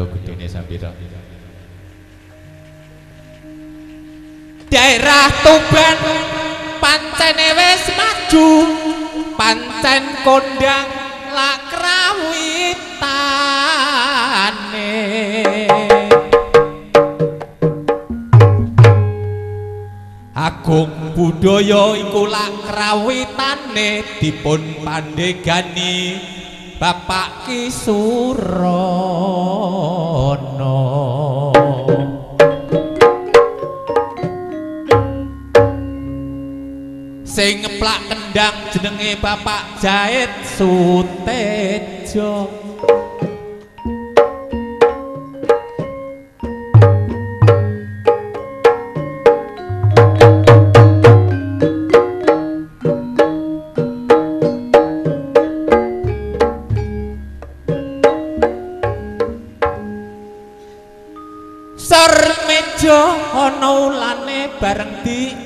Ayo kudune Sambira. daerah Tuban pancene wis maju pancen kondang lakrawitane Agung budaya iku lakrawitane dipun pandegani Bapak Ki Surono kondang jenenge Bapak Jait Sutejo.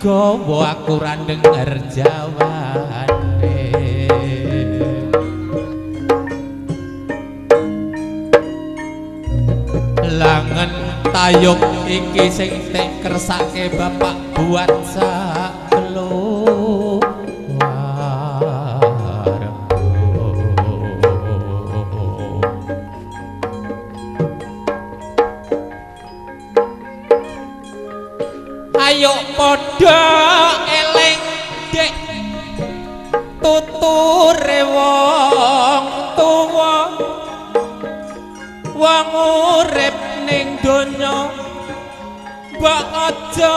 Digawa aku ra denger jawane Langen tayuk iki sing tek kersake bapak buat sak padha eling dek tuture wong tuwa. Wong urip ning donya mbok aja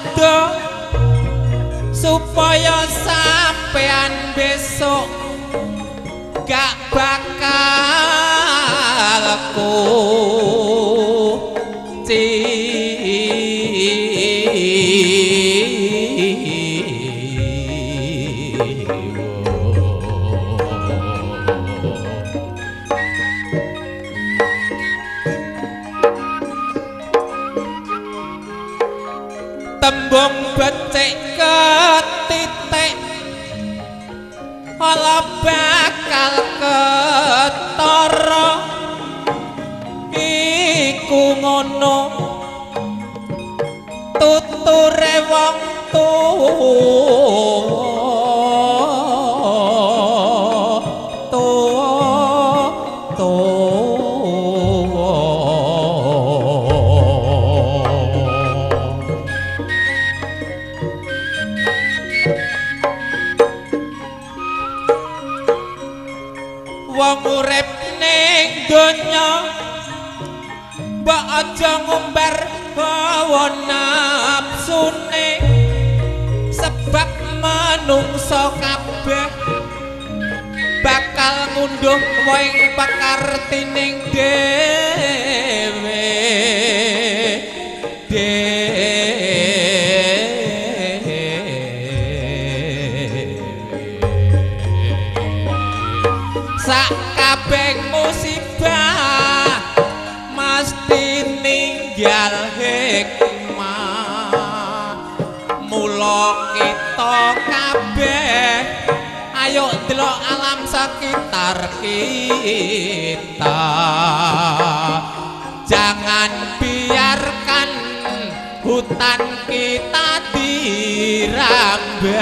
waspada supaya sampean besok gak bakal manungsa kabeh bakal ngunduh wing pakartining dhewe delok alam sekitar kita. Jangan biarkan hutan kita dirambah.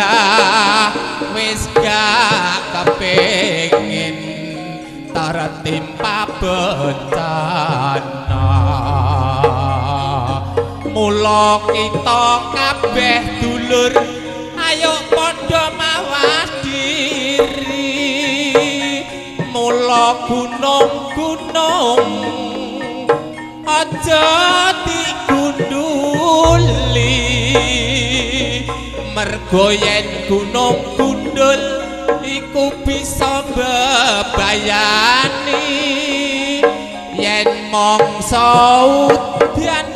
Wis gak kepengin tertimpa bencana. Mula kita kabeh dulur gunung gunung aja dikunduli mergo yen gunung gundul iku bisa bebayani yen mongso udan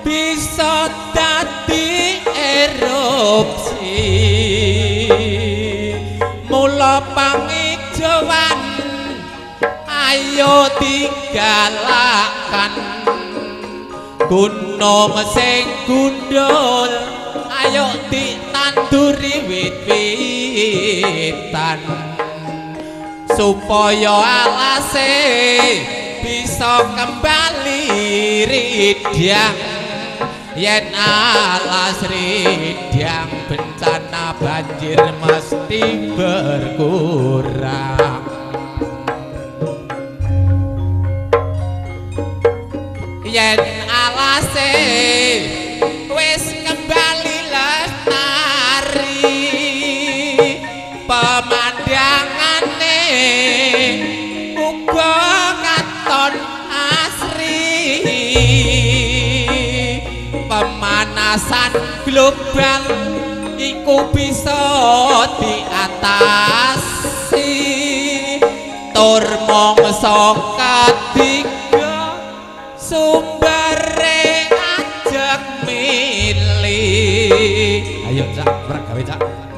bisa dadi erupsi. Mula pangijo ayo digalakan gunung sing gundul. Ayo ditanduri wit-witan. Supaya alase bisa kembali ridyang. Yen alas ridyang bencana banjir mesti berkurang yen alase wis kembali lestari pemandangane uga katon asri. Pemanasan global iku bisa diatasi. Tur mongso ketiga sumbere ajak milih. Ayo cak. Berak gawe cak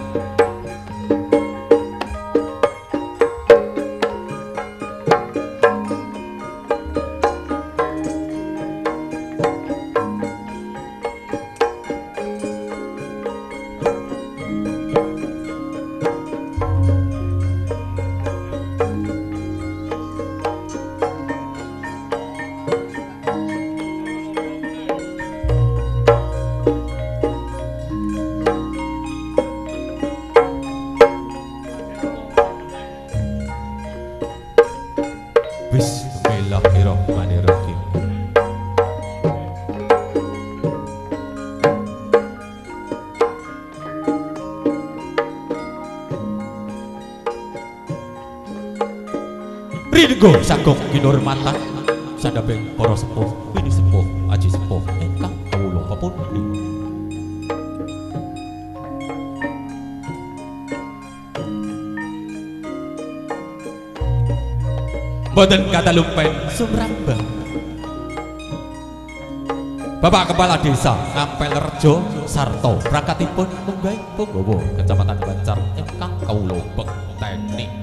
Ringo sagok kinurmatan sadaping para sepuh bini sepuh aji sepuh ingkang kawula papundi Boten kata lumpen sumrambah Bapak Kepala Desa Ampel Rejo Sarto Prakatipun Munggai Punggowo Kecamatan Bancar ingkang kawula bekteni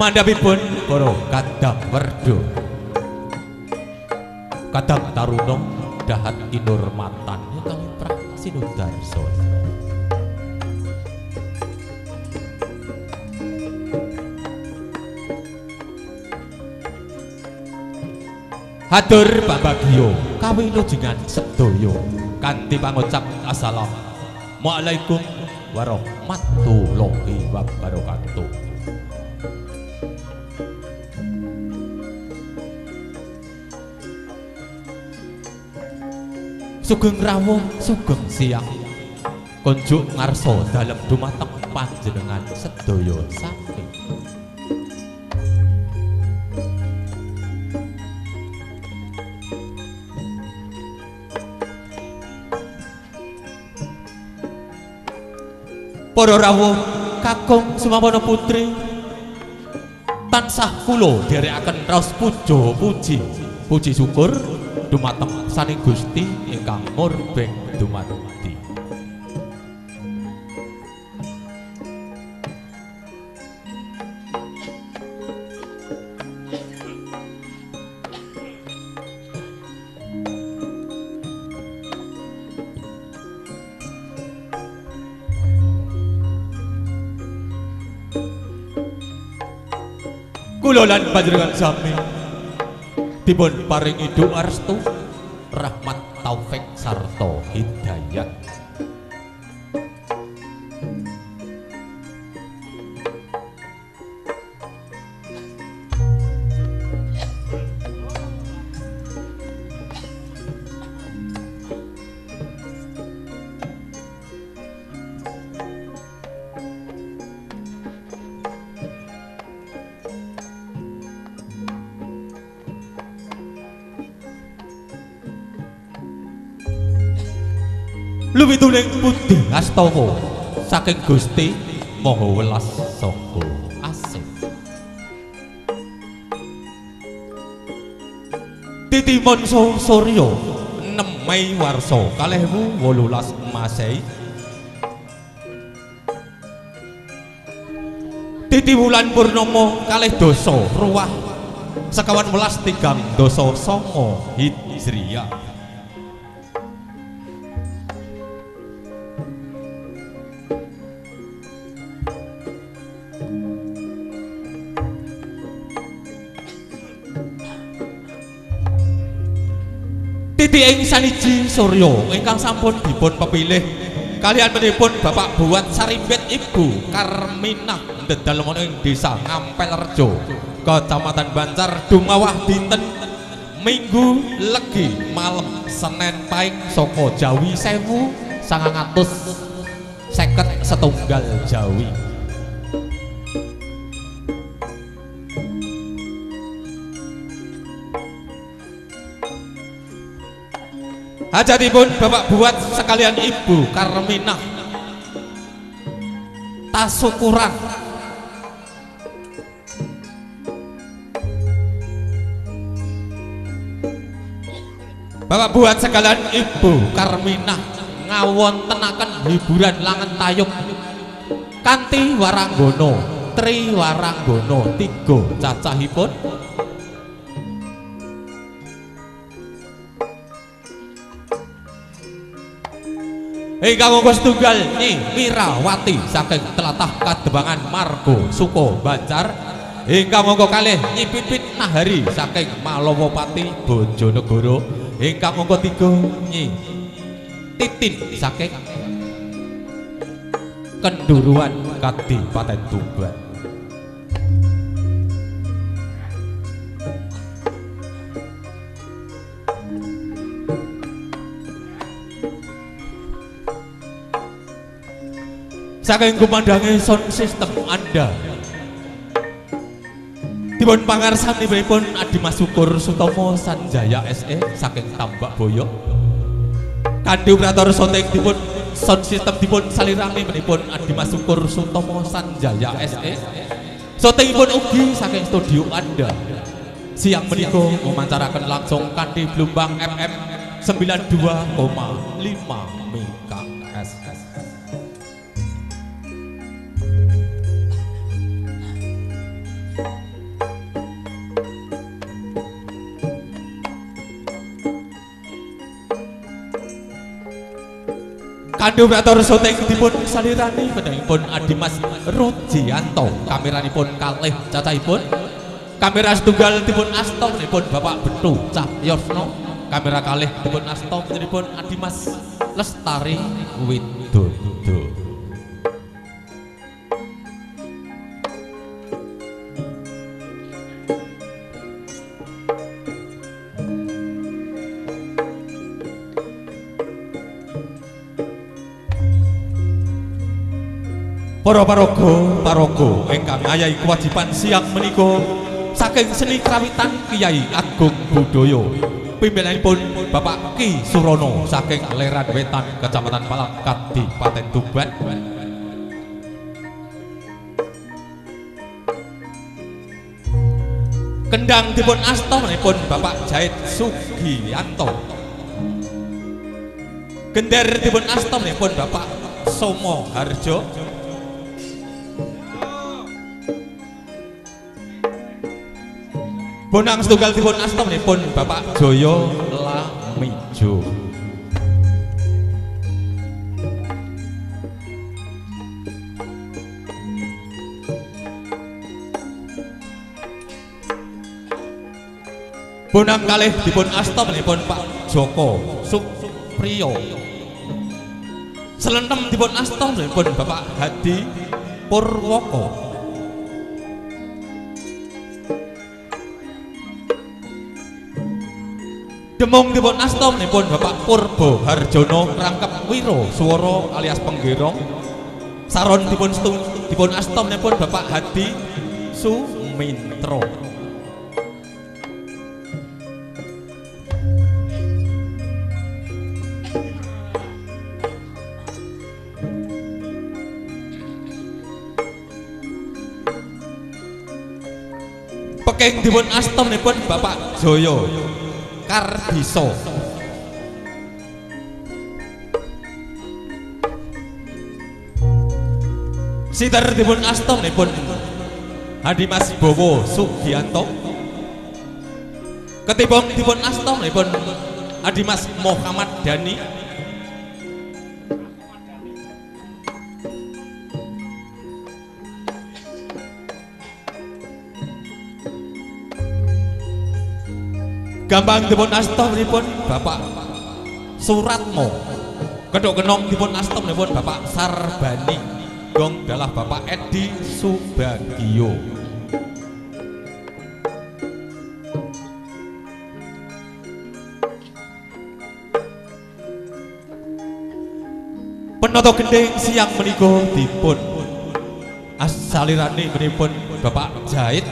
Mandapipun para kadang werdo kadang taruno dahat kinurmatan ingkang prah sinundarsa Hatur babagyo kawilujengan sedaya. Kanthi pangucap assalamualaikum warahmatullahi wabarakatuh Sugeng rawuh sugeng siang. Konjuk ngarsa dalem dumateng panjenengan sedaya sami Para rawuh kakung sumamana putri tansah kula dherekaken raos puja puji. Puji syukur dumateng saning Gusti ingkang murbeng dumati Kula lan panjenengan dipun paringi doa restu luwituning putih astana saking Gusti Maha Welas Asih. Titi Monso Suryo 6 Mei ewu wolulas Masehi. Titi Wulan Purnomo kalih dosa. Ruwah sekawan welas tigang dosa songo Hijriyah ing saniji Suryo ingkang sampun dipun pepilih. Kalian menipun Bapak Buat Sarimbet Ibu Karminah dedal ing desa Ngampel Rejo Kecamatan Bancar Dumawah dinten Minggu Legi malam Senin Paing Soko Jawi Sewu sangang atus seket setunggal Jawi Hajatipun Bapak buat sekalian Ibu Karminah. Tasukuran Bapak buat sekalian Ibu Karminah. Ngawontenaken hiburan langen tayub kanthi waranggono tri waranggono tiga cacahipun Ingkang monggo setunggal Nyi Mirawati saking telatah Kadebangan Margo Suko Banjar. Ingkang monggo kalih Nyi Pipit Nahari saking Malowopati Bojonegoro. Ingkang monggo tiga Nyi Titin saking Kenduruan Kadipaten Tuban. Saking kumandange sound system Anda. Dipun pangarsanipun Adimas Syukur Sutomo Sanjaya SE saking Tambak Boyo. Kanthi operator sounding dipun sound system dipun salirami menipun Adimas Syukur Sutomo Sanjaya SE Sotingipun ugi saking studio Anda. Siang menika memancarkan langsung kanthi Blumbang FM 92,5 MHz Kandu operator syuting dipun salirani pedangipun Adimas Rujianto. Kameranipun kalih cacahipun kamera setunggal dipun astonipun Bapak Betu Cahyosno. Kamera kalih dipun aston dipun Adimas Lestari Widodo Para paraga, paraga ingkang ngayahi kewajiban siang menika saking seni krawitan Kiai Agung Budaya. Pimpinanipun Bapak Ki Surono saking Leran Wetan Kecamatan Palak Kadipaten Tuban. Kendang dipun astonipun Bapak Jahit Sugiyanto. Gender dipun astonipun Bapak Somo Harjo. Bonang setunggal dipun astonipun Bapak Joyo Lamijo. Bonang kalih dipun astonipun Pak Joko Supriyo. Selentem dipun astonipun Bapak Hadi Purwoko. Demung dipun astom nipun Bapak Purbo Harjono Rangkep Wiro Suworo alias Penggerong. Saron dipun stung dipun astom nipun Bapak Hadi Sumintro Peking dipun astom nipun Bapak Joyo Kardiso Sitar dipun astong dipun. Hadimas Bowo Sugianto. Ketibong dipun astong dipun. Hadimas Muhammad Dani Gampang dipun astom dipun Bapak Suratmo. Kedok kenong dipun astom dipun Bapak Sarbani. Gong adalah Bapak Edi Subagio. Penoto gending siang menika dipun asalirane menipun Bapak Jahit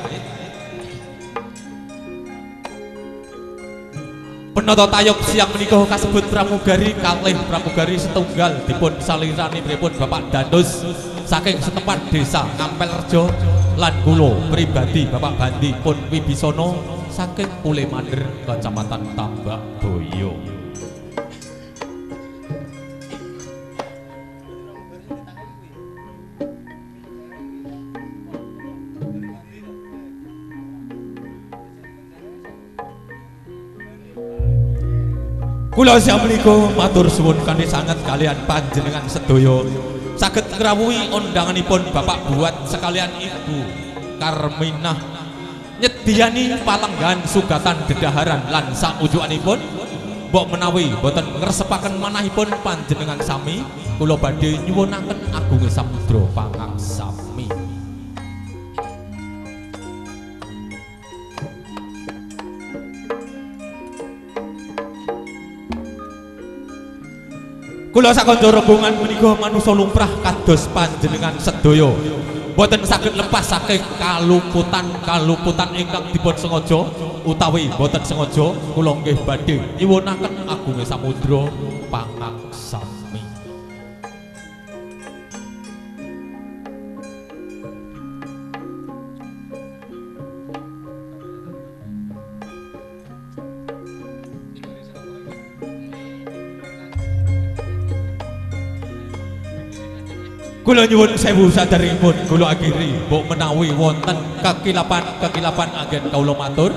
Penata tayub siang menika kasebut pramugari kalih pramugari setunggal dipun salirani pripun Bapak Danus saking setempat desa Ngampelrejo lan kula pribadi Bapak Bandi pun Wibisono saking Pulemander Kecamatan Tambak Kula menika matur suwun kanthi sanget kalian panjenengan sedaya. Saged ngrawuhi undanganipun Bapak buat sekalian Ibu Karminah. Nyediani palenggan sugatan dedaharan lan saujukanipun mbok menawi boten ngresepaken manahipun panjenengan sami. Kula badhe nyuwunaken agung samudra pangaksami Kula sakonco rombongan menika manusa lumrah kados panjenengan sedaya. Boten saged lepas saking kaluputan kaluputan ingkang dipun sengaja utawi boten sengaja kula nggih badhe nyuwunaken agunge samudra Kula nyuwun sewu saderengipun. Kula akhiri mbok menawi wonten kekilapan-kekilapan anggen kawula matur.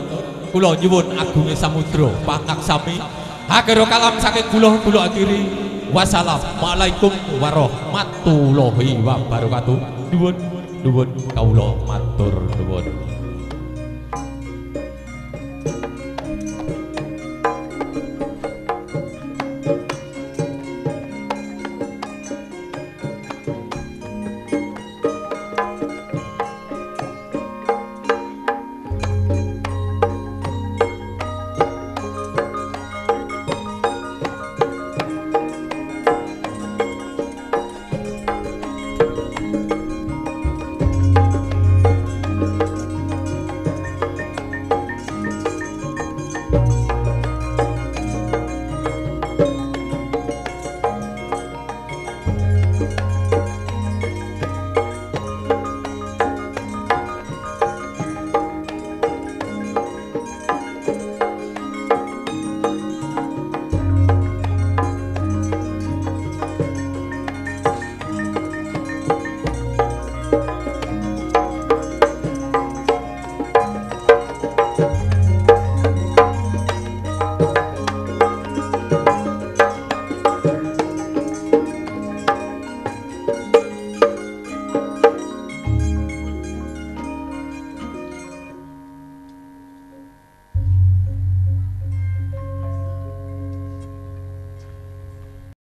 Kula nyuwun agunge samudra pangaksami akhir kalam saking kula kula akhiri. Wassalamualaikum warahmatullahi wabarakatuh. Nuwun nuwun kawula matur nuwun